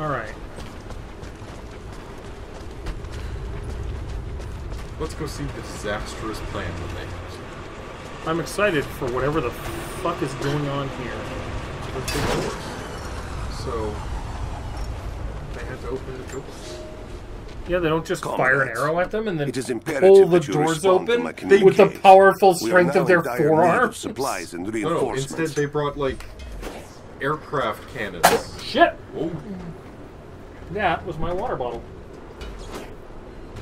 Alright. Let's go see the disastrous plan that they have. I'm excited for whatever the fuck is going on here. With the doors. So they had to open the doors. Yeah, they don't just fire an arrow at them and then it is imperative pull the doors open my with the powerful strength of their in dire of forearms. supplies and No, no, instead they brought like aircraft cannons. Shit! Oh, That was my water bottle.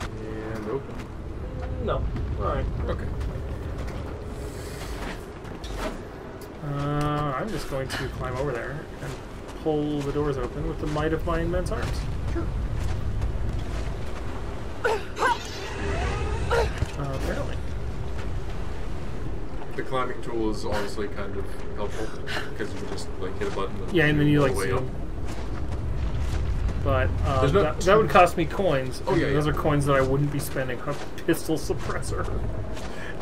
and open. No. Alright. Okay. Uh, I'm just going to climb over there and pull the doors open with the might of my immense arms. Sure. Uh, apparently. The climbing tool is honestly kind of helpful because you can just like hit a button. And Yeah, and then you go like all the way zoom. But uh, no that, that would cost me coins. Oh, yeah, Those yeah. are coins that I wouldn't be spending on a pistol suppressor.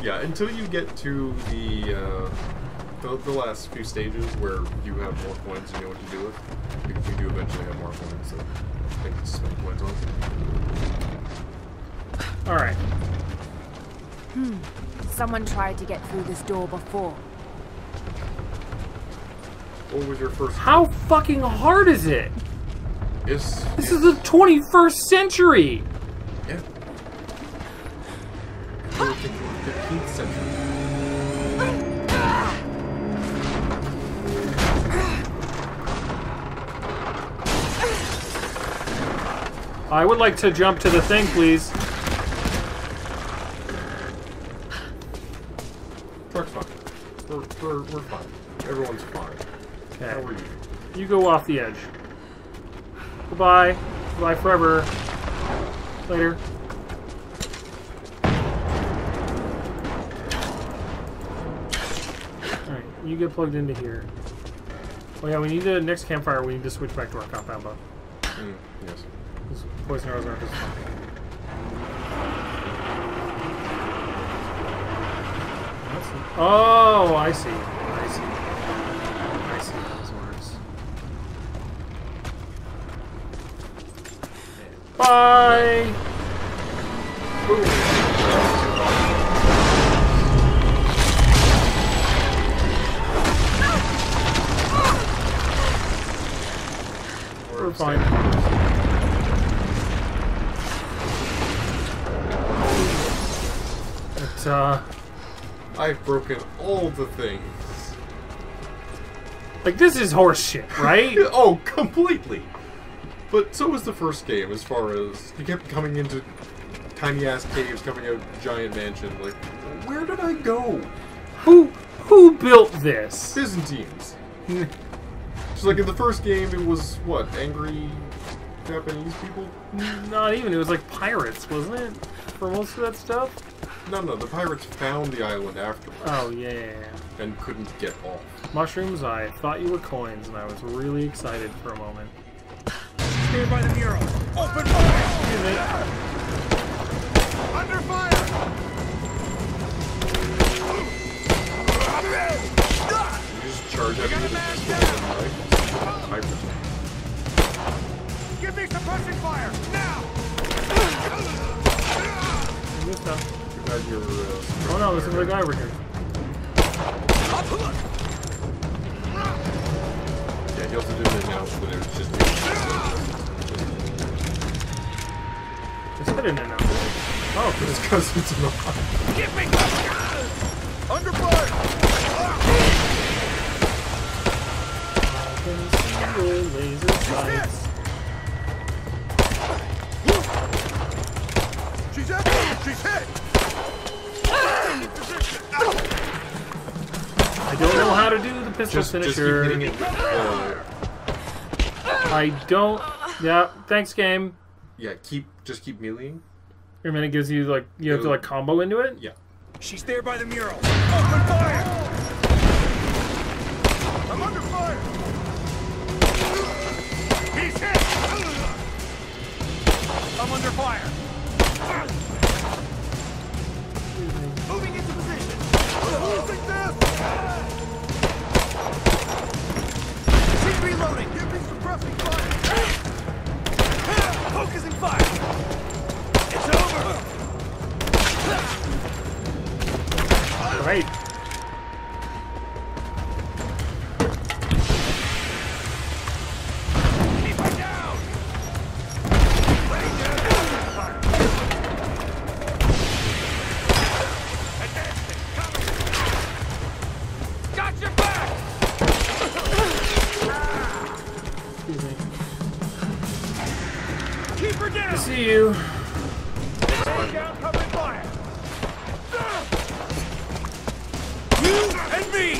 Yeah, until you get to the, uh, the the last few stages where you have more coins and you know what to do with. Because you do eventually have more coins that they can spend coins on. Alright. Hmm. Someone tried to get through this door before. What was your first? How fucking hard is it? Is This is the 21st century! yeah. We're thinking 15th century. I would like to jump to the thing, please. Truck's fine. We're, we're, we're fine. Everyone's fine. How are you? You go off the edge. Goodbye. Goodbye forever. Later. Alright, you get plugged into here. Oh yeah, we need to, next campfire, we need to switch back to our compound bow. Mm, yes. Because poison arrows aren't as fun. Oh, I see. I see. I see how this works. Bye! We're fine. But, uh, I've broken all the things. like, this is horseshit, right? oh, completely. But so was the first game, as far as you kept coming into tiny ass caves, coming out giant mansion. Like, where did I go? who, who built this? Byzantines. Just like in the first game, it was what angry Japanese people. Not even, it was like pirates, wasn't it? For most of that stuff? No, no, the pirates found the island afterwards Oh, yeah, yeah, yeah. and couldn't get off. Mushrooms, I thought you were coins, and I was really excited for a moment. Here by the mural. Open fire! Excuse me. Under fire! You just charge at it with a pistol and knife. Pirates. Give me suppressing fire! Now! Good stuff. Too. Uh, Oh no, this is the guy over here. Yeah, he also didn't announce that it was just you. It's hidden in now. Oh, It's because it's not. Give me cover! Under fire! I can see the laser sights. She's hit! She's hit! I don't know how to do the pistol Just, just keep finisher. hitting it. Uh, I don't. Yeah, thanks, game. yeah, keep just keep meleeing. Your minute gives you like you have to like combo into it. Yeah. She's there by the mural. Open fire! Me!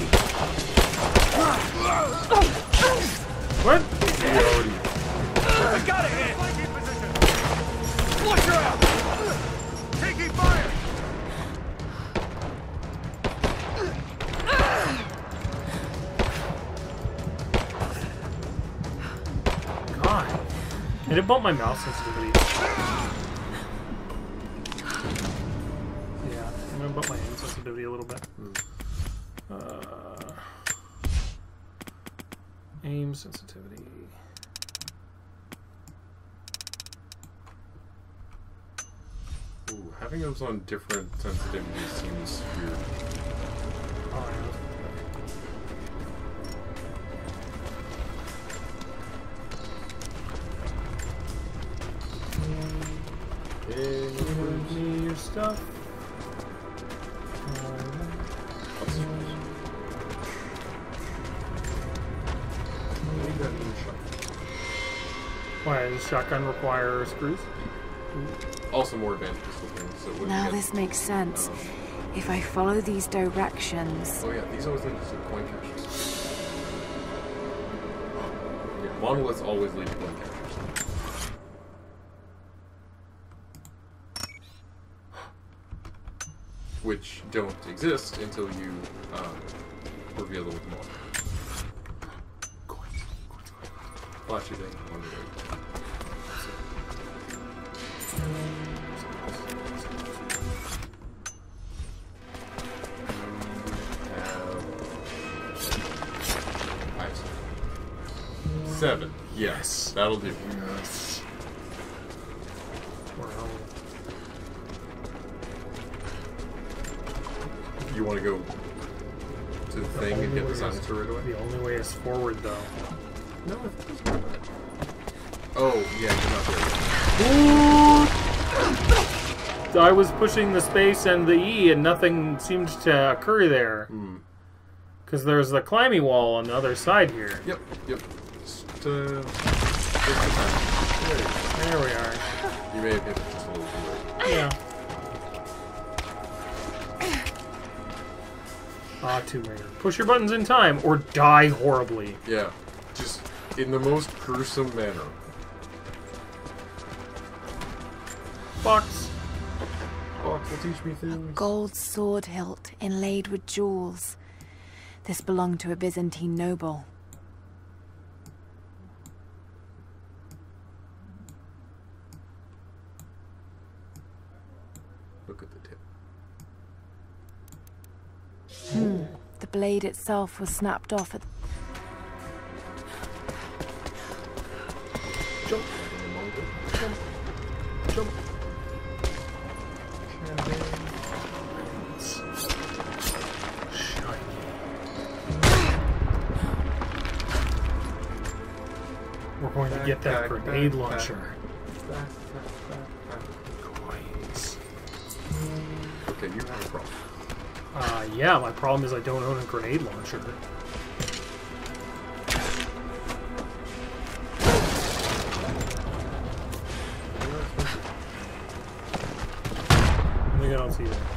What? Already. I got a hit! Flush her out! Taking fire! God. Did it bump my mouse sensitivity? Yeah, I'm gonna bump my aim sensitivity a little bit. Uh, aim sensitivity. Ooh, having those on different sensitivities seems weird. Oh, yeah. Give me your stuff. Why does shotgun require screws? Also more advanced pistol things. So Now get- this makes sense. um, If I follow these directions. Oh yeah, these always lead to coin caches. Yeah, monoliths always lead to coin caches. Which don't exist until you um, reveal them with more. Coins, coins, coins. Flashy thing. That'll do. Well, You want to go to the thing and get the is- silencer right away? The only way is forward, though. No, I think it's not that. Oh, yeah, you're not there. I was pushing the space and the E, and nothing seemed to occur there. Hmm. Because there's the climbing wall on the other side here. Yep, yep. Just, uh, just the time. There you go. There we are. You may have hit it just a little too late. Yeah. Ah, Tomb Raider. Push your buttons in time, or die horribly. Yeah, just in the most gruesome manner. Box. Fox will teach me things. A Gold sword hilt inlaid with jewels. This belonged to a Byzantine noble. Look at the tip. The blade itself was snapped off at Jump, jump, jump. Shiny. We're going to get that Back, back, grenade launcher. Coins. Okay, you have a problem. Uh, yeah, my problem is I don't own a grenade launcher. I don't see that.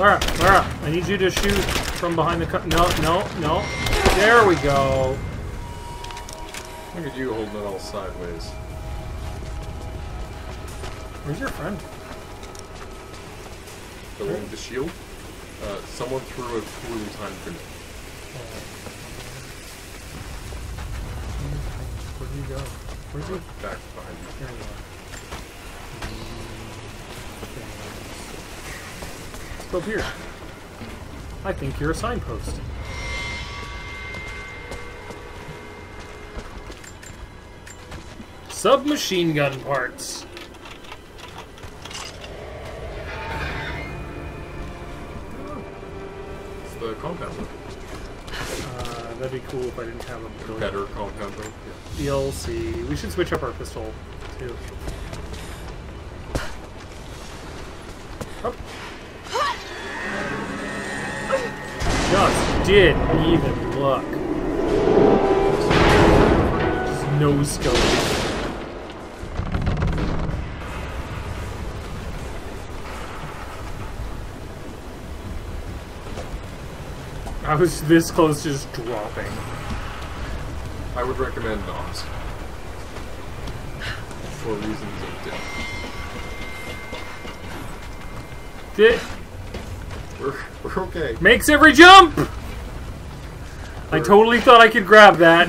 Lara, Lara, I need you to shoot from behind the cut. No, no, no. There we go. Look at you holding it all sideways. Where's your friend? The one with the shield? Uh, someone threw a poorly timed grenade. Where'd you go? Where's he? Back behind you. There you are. Let's go up here. I think you're a signpost. Submachine gun parts. It's the compound. Uh, that'd be cool if I didn't have a billion. Better compound though. Yeah. DLC. We should switch up our pistol too. Up. Just didn't even look. Just no scope. I was this close to just dropping. I would recommend NOS. For reasons of death. It We're, we're okay. makes every jump! I totally thought I could grab that.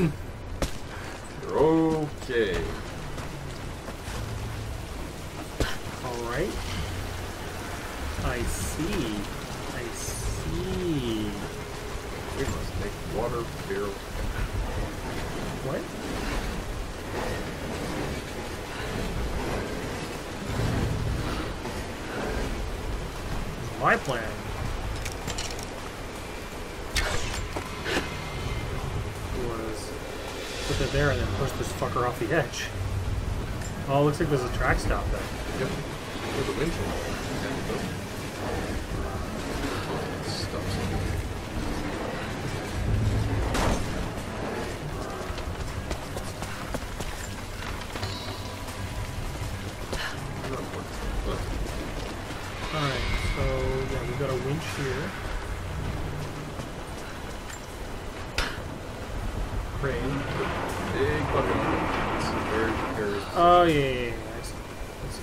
We're okay. Alright. I see. I see. We must make water barrel. What? My plan. Was put it there and then push this fucker off the edge. Oh, looks like there's a track stop there. Yep. With the winch. Yeah, it does. Stuff something. Alright, so yeah, we've got a winch here. Crane. Big bucket. It's very, very. Oh yeah, yeah, yeah. I see. I see.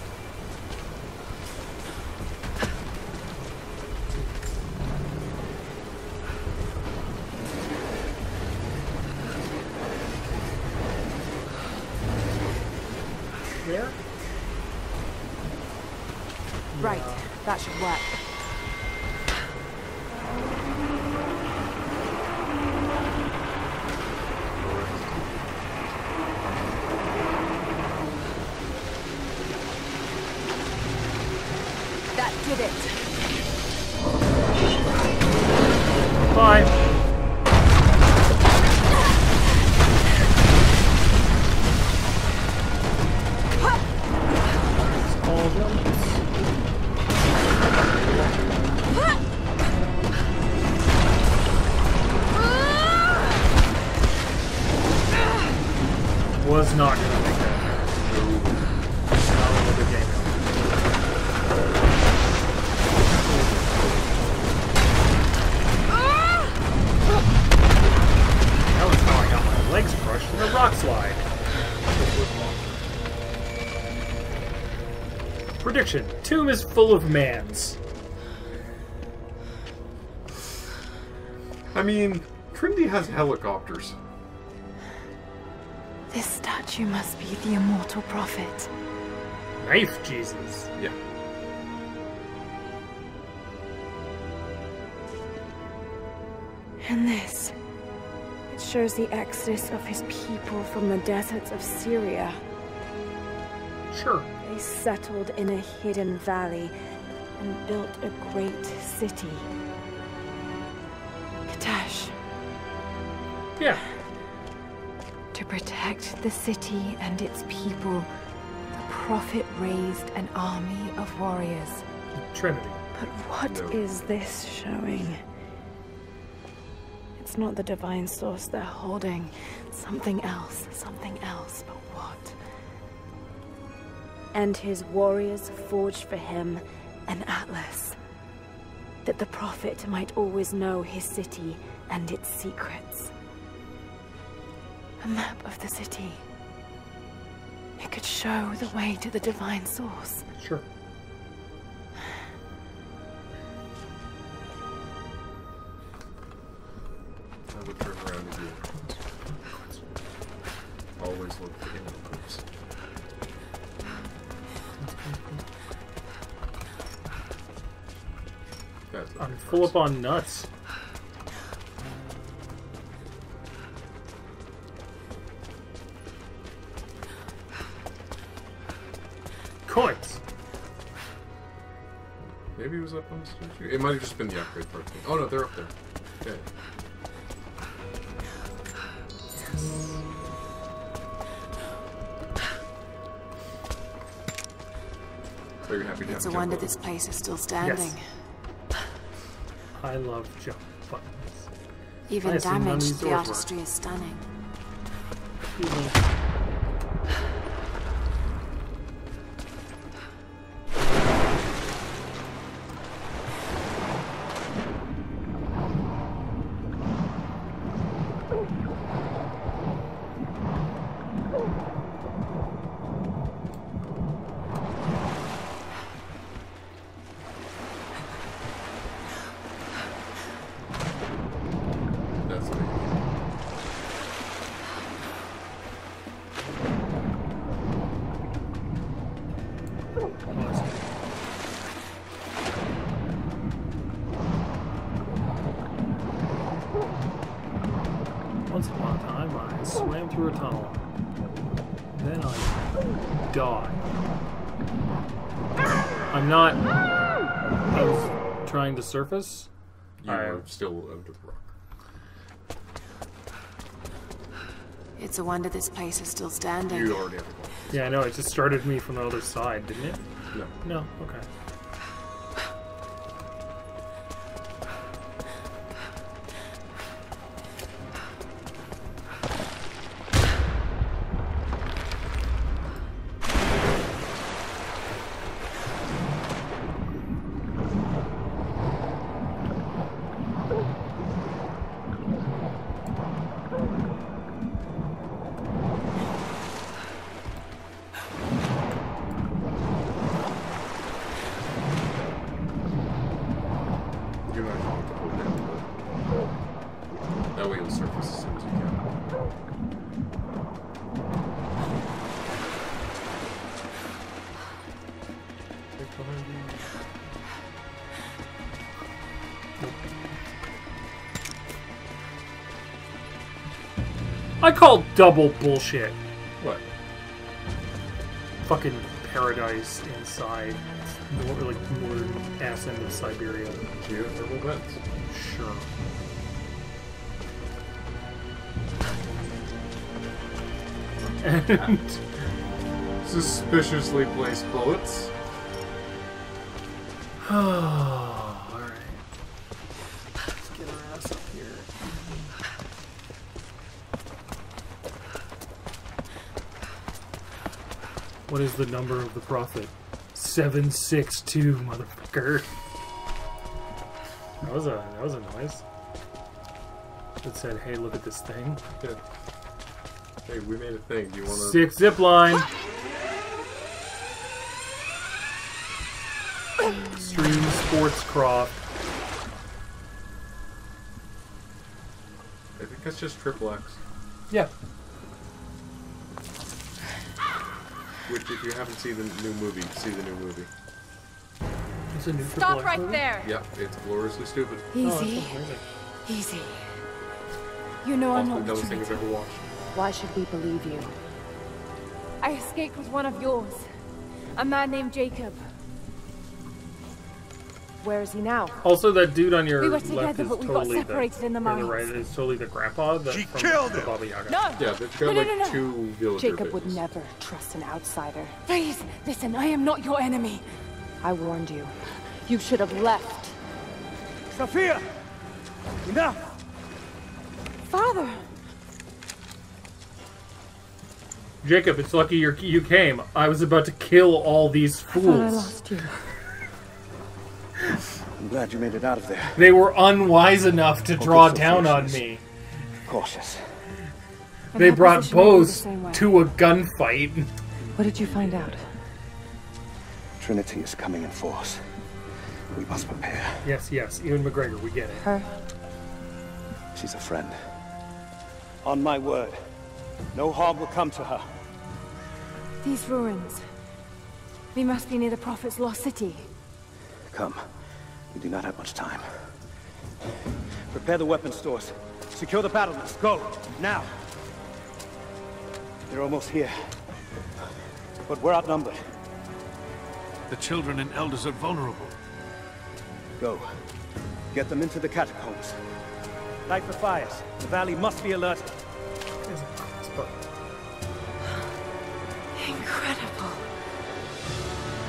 There? Right, that should work. That did it. Bye. Was not Tomb is full of mans. I mean, Trinity has helicopters. This statue must be the immortal prophet. Knife Jesus. Yeah. And this. It shows the exodus of his people from the deserts of Syria. Sure. They settled in a hidden valley and built a great city. Kitezh. Yeah. To protect the city and its people, the prophet raised an army of warriors. Trinity. But what No. is this showing? It's not the divine source they're holding. Something else, something else, but what? And his warriors forged for him an atlas. that the Prophet might always know his city and its secrets. A map of the city. It could show the way to the divine source. Sure. Look I'm at full first. up on nuts. Coins. Maybe it was up on the statue. It might have just been the upgrade part. Oh no, they're up there. Okay. So you're happy to have It's a wonder this place is still standing. I love jump buttons. Even damaged, the work. artistry is stunning. That's I was trying to surface. You I- are still under the rock. It's a wonder this place is still standing. You already have a. Yeah, I know. It just started me from the other side, didn't it? No. No. Okay. Behind you. I call double bullshit. What? Fucking paradise inside. More like northern ass end of Siberia. Geothermal vents. Sure. And Suspiciously placed bullets. Oh, all right. Let's get our ass up here. What is the number of the prophet? Seven six two, motherfucker. That was a that was a noise. It said, "Hey, look at this thing." Yeah. Hey, we made a thing. Do you want to? Six zip line. Extreme Sports Croft. I think that's just triple X. Yeah. Which, if you haven't seen the new movie, see the new movie. It's a new Stop Triple X right movie? there! Yep, it's gloriously stupid. Oh, Easy, sounds amazing. easy. You know I'm not the dumbest thing I've ever watched. Why should we believe you? I escaped with one of yours. A man named Jacob. Where is he now? Also, that dude on your We were left together, is but we got separated the, in the or mines. right is totally the grandpa that She killed the him! Baba Yaga. No! Yeah, they've got No, no, like no, no. two villager Jacob would never trust an outsider. Please, listen, I am not your enemy. I warned you. You should have left. Sophia! Enough! Father! Jacob, it's lucky you you came. I was about to kill all these I I fools. lost you. I'm glad you made it out of there. They were unwise enough to draw down on me. Cautious. They brought position, I feel the bows same way. to a gunfight. What did you find out? Trinity is coming in force. We must prepare. Yes, yes, Ewan McGregor, we get it. Her? She's a friend. On my word, no harm will come to her. These ruins. We must be near the Prophet's lost city. Come. We do not have much time. Prepare the weapon stores. Secure the battlements. Go! Now! They're almost here. But we're outnumbered. The children and elders are vulnerable. Go. Get them into the catacombs. Light the fires. The valley must be alerted. There's a crossbow. Incredible.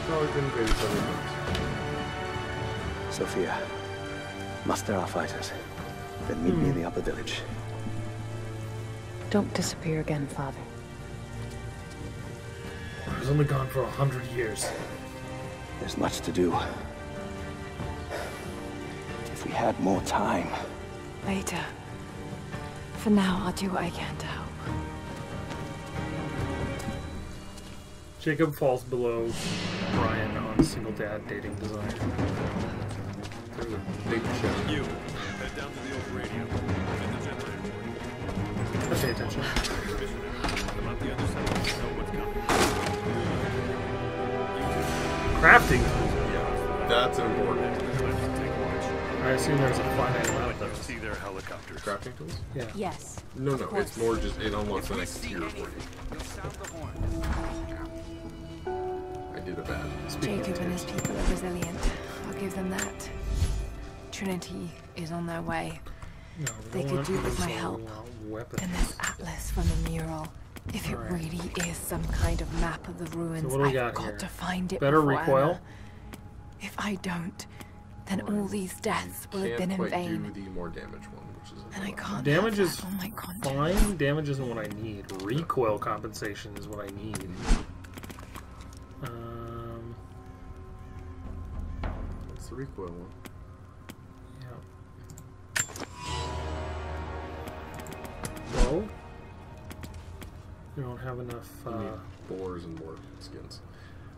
Probably Sophia, muster our fighters. Then meet me in the upper village. Don't disappear again, Father. I was only gone for a hundred years. There's much to do. If we had more time. Later. For now, I'll do what I can to help. Jacob falls below Brian on single dad dating design. There's a big chest. You, head down to the old radio. Get the generator. I pay attention. Come out the other side. Know what's coming. Crafting. Yeah, that's important. Let's take watch. I assume there's a finite amount of see their helicopters. Crafting tools? Yeah. Yes. No, no, it's more just it unlocks the next tier for you. I did a bad. Jacob and his people are resilient. I'll give them that. Trinity is on their way. No, They could want do with my uh, help. Weapons. And this atlas from the mural. If it Alright. really is some kind of map of the ruins, what do we I've got got to find it. Better before recoil? Anna. If I don't, then all these deaths will have been Can't in do vain. the more damage one, which is And I can't Damage is on my. Fine. Damage isn't what I need. Recoil compensation is what I need. Um, It's the recoil one. Well, we don't have enough. You Uh, boars and more skins.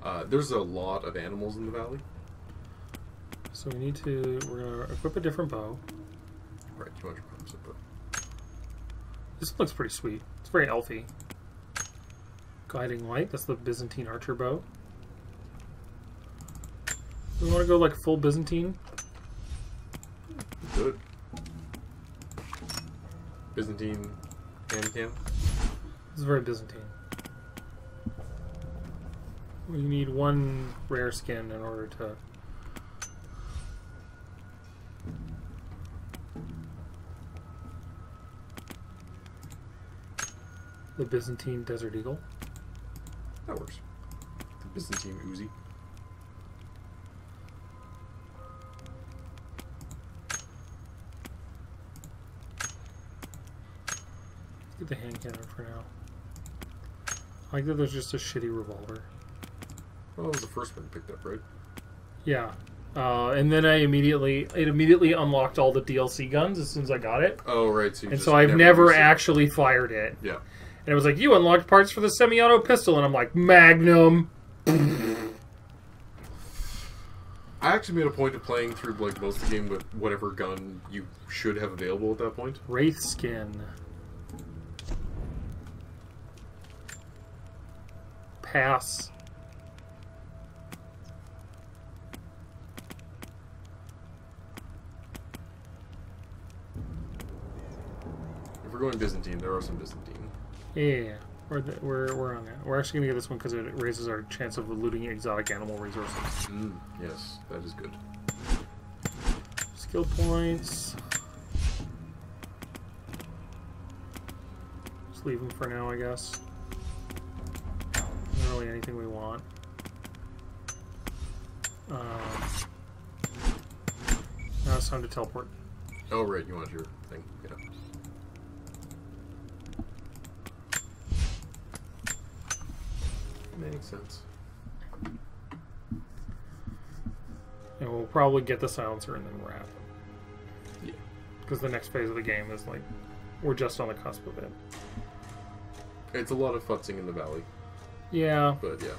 Uh, there's a lot of animals in the valley. so we need to. We're gonna equip a different bow. Right, you want your problems but This looks pretty sweet. It's very elfy. Guiding light. That's the Byzantine archer bow. We want to go like full Byzantine. Good. Byzantine hand cam. This is very Byzantine. We need one rare skin in order to. The Byzantine Desert Eagle. That works. The Byzantine Uzi. Get the hand cannon for now. I like that there's just a shitty revolver. Well, that was the first one you picked up, right? Yeah. Uh, and then I immediately it immediately unlocked all the DLC guns as soon as I got it. Oh, right. So And so I've never it. actually fired it. Yeah. And it was like, you unlocked parts for the semi-auto pistol, and I'm like, Magnum. I actually made a point of playing through like most of the game with whatever gun you should have available at that point. Wraith skin. Pass. If we're going Byzantine, there are some Byzantine. Yeah, yeah, yeah. We're, the, we're, we're on it. We're actually going to get this one because it raises our chance of looting exotic animal resources. Mm, yes, that is good. Skill points. Just leave them for now, I guess. Really anything we want. Um, now it's time to teleport. Oh, right. You want your thing? Yeah. Makes sense. And we'll probably get the silencer and then wrap. Yeah. Because the next phase of the game is like, we're just on the cusp of it. It's a lot of futzing in the valley, Yeah. but yeah.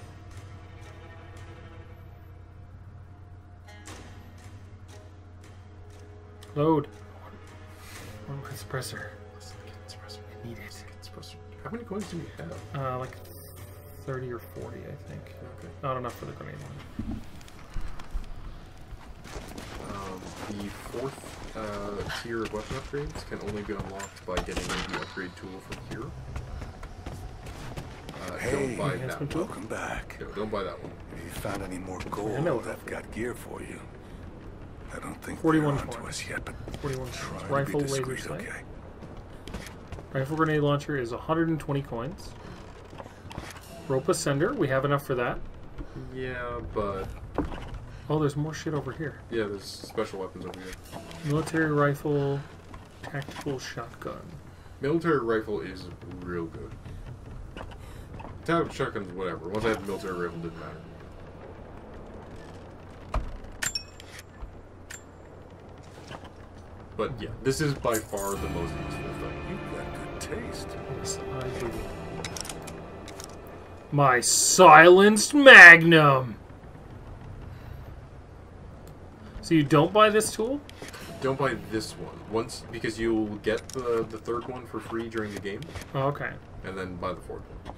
Load. One my suppressor. I need it. How many coins do we have? Uh, like 30 or 40, I think. Okay. Not enough for the grenade one. Um, the fourth uh, tier of weapon upgrades can only be unlocked by getting the upgrade tool from here. Hey, don't buy that one. Welcome back. No, don't buy that one. If you found any more I gold, know. I've got gear for you. I don't think 41 they're onto coins. us yet, but 41 try coins. to Rifle be laser discreet, sight. okay? Rifle grenade launcher is 120 coins. Rope ascender, we have enough for that. Yeah, but Oh, there's more shit over here. yeah, there's special weapons over here. Military rifle, tactical shotgun. Military rifle is real good. Tactical shotguns, whatever. Once I had the military rifle, didn't matter. But yeah, this is by far the most useful thing. You've got good taste. Yes, I do. My silenced magnum. So you don't buy this tool? Don't buy this one once because you'll get the the third one for free during the game, Oh, okay. and then buy the fourth one.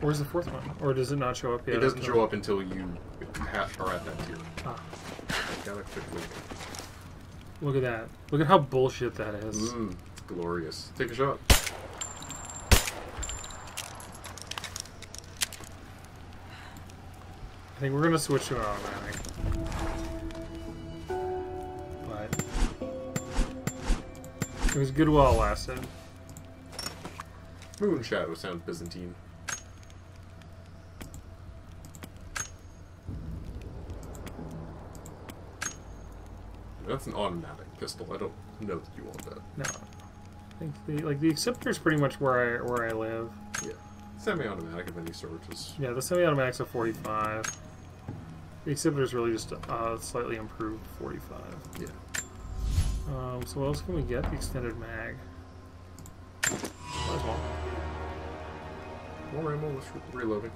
Where's the fourth one? Or does it not show up yet? it doesn't show up until you ha- are at that tier. Ah, Gotta quickly. look at that. Look at how bullshit that is. Mmm, it's glorious. Take a shot. I think we're gonna switch to an automatic. But it was good while it lasted. Moon Shadow sounds Byzantine. That's an automatic pistol. I don't know that you want that. No, I think the like the acceptor is pretty much where I where I live. Yeah. Semi-automatic of any sort is Yeah, the semi-automatic's a 45. The acceptor is really just uh, slightly improved 45. yeah. Um, so what else can we get? The extended mag. Might as well. More ammo with re- reloading.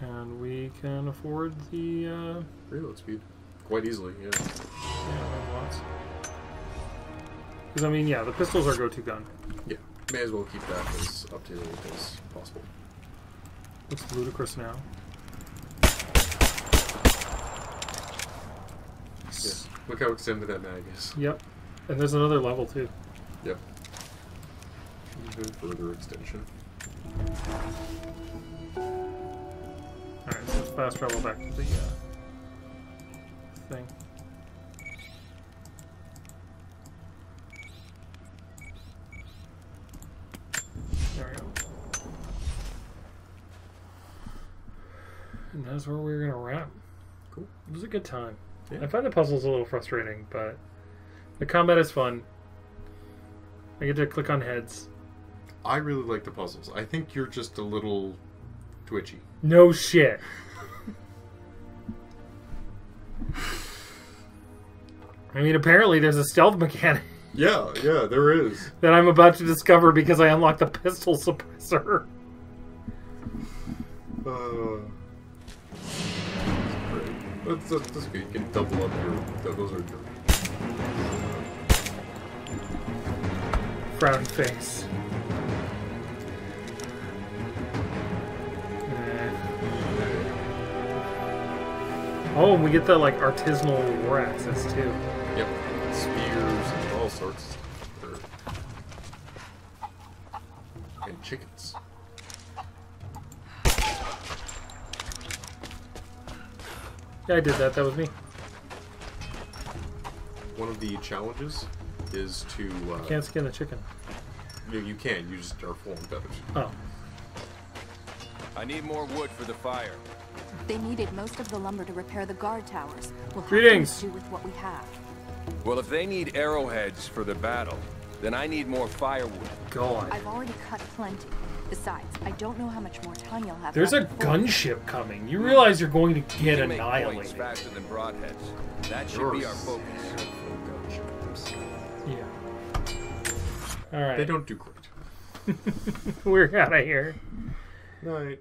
And we can afford the uh, Reload speed. Quite easily, yeah. yeah. Because I mean, yeah, the pistols are go-to gun. Yeah. May as well keep that as up to date as possible. Looks ludicrous now. Yeah. Look how extended that mag is. Yep. And there's another level too. Yep. Even further extension. Alright, so let's fast travel back to the uh, thing. There we go. And that's where we're gonna wrap. Cool. It was a good time. Yeah. I find the puzzles a little frustrating, but the combat is fun. I get to click on heads. I really like the puzzles. I think you're just a little twitchy. No shit. I mean, apparently there's a stealth mechanic Yeah, yeah, there is. that I'm about to discover because I unlocked the pistol suppressor. Uh, great. That's, that's, that's good. You can double up your. Those are your. Frowning face. Oh, and we get the like artisanal war axes too. Yep. Spears and all sorts. Or- And chickens. Yeah, I did that. That was me. One of the challenges is to. Uh, Can't skin the chicken. You, you can. You just are full of feathers. Oh, I need more wood for the fire. They needed most of the lumber to repair the guard towers. We'll have Greetings. to do with what we have. Well, if they need arrowheads for the battle, then I need more firewood. God. I've already cut plenty. Besides, I don't know how much more time you'll have. There's a gunship coming. You realize you're going to get can make points annihilated. faster than broadheads. That should There be our focus. handful of gunships. Yeah. All right. They don't do great. We're out of here. Night.